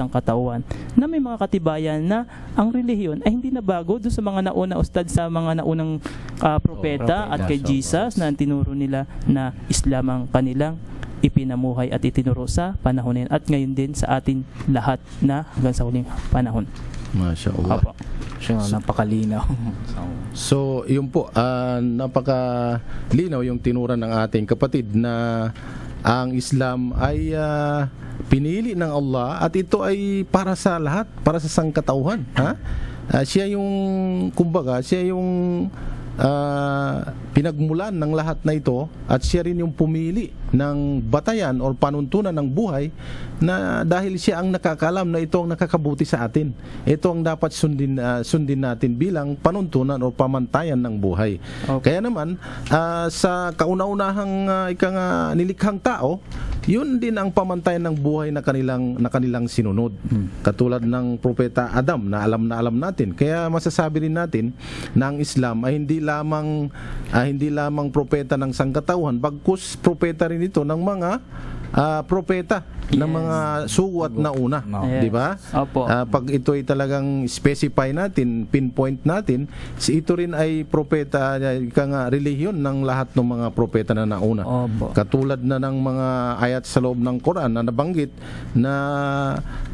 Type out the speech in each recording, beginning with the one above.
sangkatauhan na may mga katibayan na ang relihiyon ay hindi na bago doon sa mga nauna ustad sa mga naunang ah, propeta propeta, at kay so, Jesus na tinuro nila na Islam ang kanilang ipinamuhay at itinuro sa panahon at ngayon din sa atin lahat na hanggang sa huling panahon. Masya Allah. Opo. Siya nga, napakalinaw. so, So, yun po, ah, napakalinaw yung tinura ng ating kapatid na ang Islam ay ah, pinili ng Allah at ito ay para sa lahat, para sa sangkatauhan. Ha? Ah, siya yung, kumbaga, siya yung ah, pinagmulan ng lahat na ito at siya rin yung pumili ng batayan o panuntunan ng buhay na dahil siya ang nakakalam na ito ang nakakabuti sa atin. Ito ang dapat sundin ah, sundin natin bilang panuntunan o pamantayan ng buhay. Okay. Kaya naman ah, sa kauna-unahang uh, ika nga nilikhang tao, yun din ang pamantayan ng buhay na kanilang na kanilang sinunod. Katulad ng propeta Adam na alam na alam natin. Kaya masasabi rin natin na ang Islam ay hindi lamang ah, hindi lamang propeta ng sangkatauhan, bagkus propeta rin ito ng mga ah, propeta ng mga suwat na una, No. Yes. di ba? Ah, pag ito ay talagang specify natin, pinpoint natin, si ito rin ay propeta, uh, ika nga, relihiyon ng lahat ng mga propeta na nauna. Opo. Katulad na ng mga ayat sa loob ng Quran na nabanggit na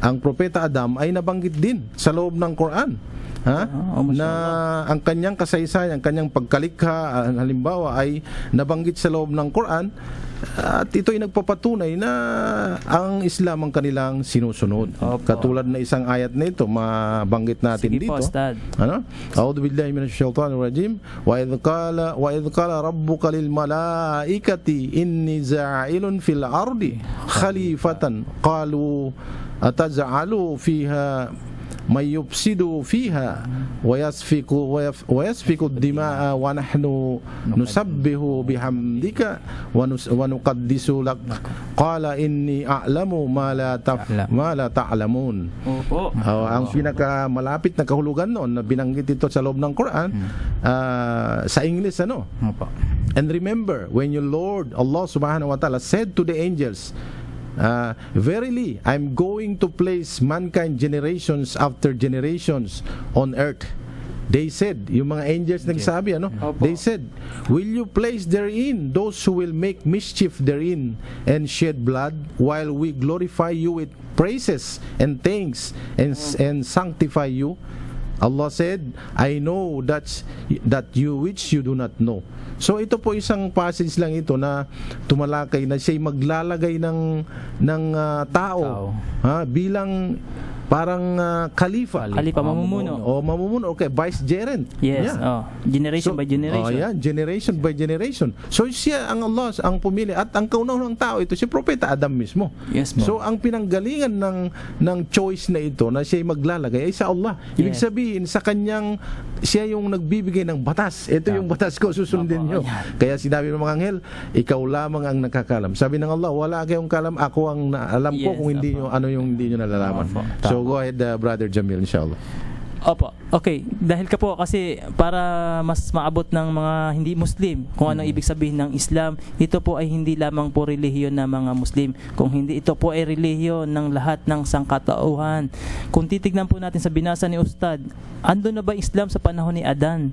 ang propeta Adam ay nabanggit din sa loob ng Quran. Ha? Ah, masya na ang kanyang kasaysayan, ang kanyang pagkalikha, halimbawa ay nabanggit sa loob ng Quran at ito ay nagpapatunay na ang Islam ang kanilang sinusunod. Opo. Katulad na isang ayat nito, mabanggit natin Sige dito. po, Ustad. Ano? A'udhu billahi minash shaitanir rajim. Wa idh qala wa idh qala rabbuka lil malaikati inni za'ilun fil ardi khalifatan qalu ataj'alu fiha may yufsidu fiha wa yasfiku wa yaf- wa yasfiku ad-dima'a wa nahnu nusabbihu bihamdika wa nus- wa nuqaddisu lak. Qala inni a'lamu ma la taf- ma la ta'lamun. Opo. Oh, ang pinaka malapit na kahulugan noon na binanggit ito sa loob ng Quran ah, sa English ano? Opo. and remember when your Lord Allah subhanahu wa ta'ala said to the angels uh, verily I'm going to place mankind generations after generations on earth They said, yung mga angels nagsabi, ano? Opo. They said, Will you place therein those who will make mischief therein and shed blood, while we glorify you with praises and thanks and, and sanctify you? Allah said, I know that, that you which you do not know. So ito po isang passage lang ito na tumalakay na siya'y maglalagay ng, ng ah, tao, Tao. Ha, bilang parang ah, khalifa. Khalifa mamumuno. O mamumuno, okay, vice gerent. Yes. Yeah. Oh, generation by generation. Oh, yan, generation by generation. So siya ang Allah ang pumili at ang kaunahang tao ito si propeta Adam mismo. Yes, po. So ang pinanggalingan ng ng choice na ito na siya ay maglalagay ay sa Allah. Ibig Yes. sabihin sa kanyang siya yung nagbibigay ng batas. Ito yung batas ko susundin niyo. Kaya sinabi ng mga anghel, ikaw lamang ang nakakalam. Sabi ng Allah, wala kayong kalam, ako ang alam ko Yes, kung hindi niyo ano yung hindi niyo nalalaman. Opo, So go ahead uh, brother Jamil inshallah. Opo. Okay. Dahil ka po kasi para mas maabot ng mga hindi Muslim kung anong ibig sabihin ng Islam, ito po ay hindi lamang po relihiyon ng mga Muslim. Kung hindi ito po ay relihiyon ng lahat ng sangkatauhan. Kung titignan po natin sa binasa ni Ustad, ando na ba Islam sa panahon ni Adan?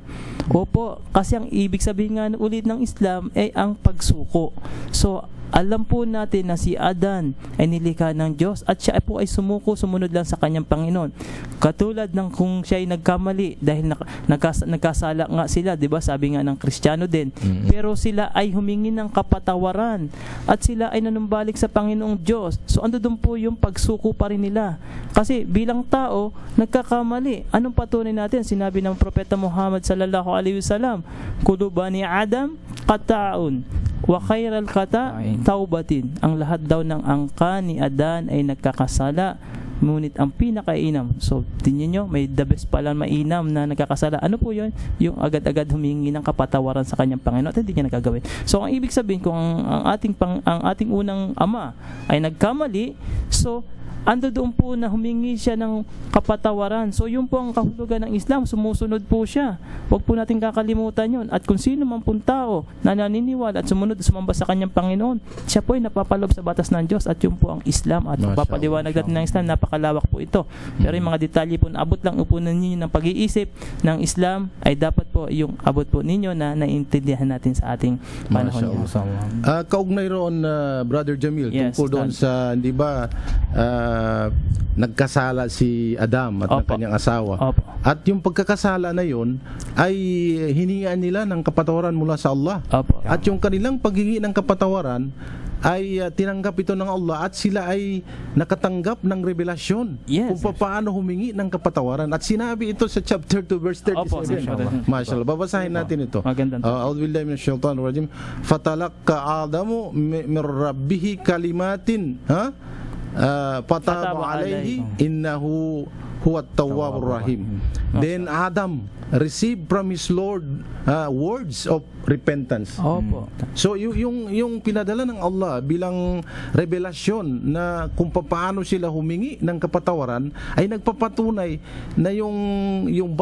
Opo, kasi ang ibig sabihin nga ulit ng Islam ay ang pagsuko. So, alam po natin na si Adan ay nilikha ng Diyos at siya po ay sumuko, sumunod lang sa kanyang Panginoon. Katulad ng kung siya ay nagkamali dahil nagkas- nagkasala nga sila, 'di ba? Sabi nga ng Kristiyano din. Pero sila ay humingi ng kapatawaran at sila ay nanumbalik sa Panginoong Diyos. So ando doon po yung pagsuko pa rin nila. Kasi bilang tao, nagkakamali. Anong patunay natin? Sinabi ng propeta Muhammad sallallahu alaihi wasallam, "Kulubani Adam qata'un wa khairal kata taubatin." Ang lahat daw ng angka ni Adan ay nagkakasala. Ngunit ang pinakainam, so tingnan nyo, may the best pala mainam na nagkakasala. Ano po yun? Yung agad-agad humingi ng kapatawaran sa kanyang Panginoon at hindi niya nagagawin. So ang ibig sabihin kung ang, ang ating pang, ang ating unang ama ay nagkamali, so ando doon po na humingi siya ng kapatawaran. So yun po ang kahulugan ng Islam, sumusunod po siya. Huwag po natin kakalimutan yun. At kung sino man pong tao na naniniwala at sumunod at sumamba sa kanyang Panginoon, siya po ay napapalob sa batas ng Diyos at yun po ang Islam. At papaliwanag natin ng Islam, napakalawak po ito. Pero yung mga detalye po, abot lang po ninyo ng pag-iisip ng Islam ay dapat po yung abot po ninyo na naiintindihan natin sa ating panahon. Ah, kaugnay roon na Brother Jamil Yes, tungkol doon sa hindi ba ah, nagkasala si Adam at ng Opo. kanyang asawa. Opo. At yung pagkakasala na yon ay hiningaan nila ng kapatawaran mula sa Allah. Opo. At yung kanilang paghingi ng kapatawaran ay ah, tinanggap ito ng Allah at sila ay nakatanggap ng revelasyon Yes. kung paano humingi ng kapatawaran. At sinabi ito sa chapter 2 verse 37. Opo, mashallah. Babasahin natin ito. Magandang Uh, A'udhu billahi minash shaitanir rajim. Fatalaqqa Adamu mi- min rabbih kalimatin, ha? Uh, Fataba fataba alayhi innahu huwa tawwabur rahim. Then Adam received from his Lord uh, words of repentance. Opo. So yung yung yung pinadala ng Allah bilang revelasyon na kung paano sila humingi ng kapatawaran ay nagpapatunay na yung yung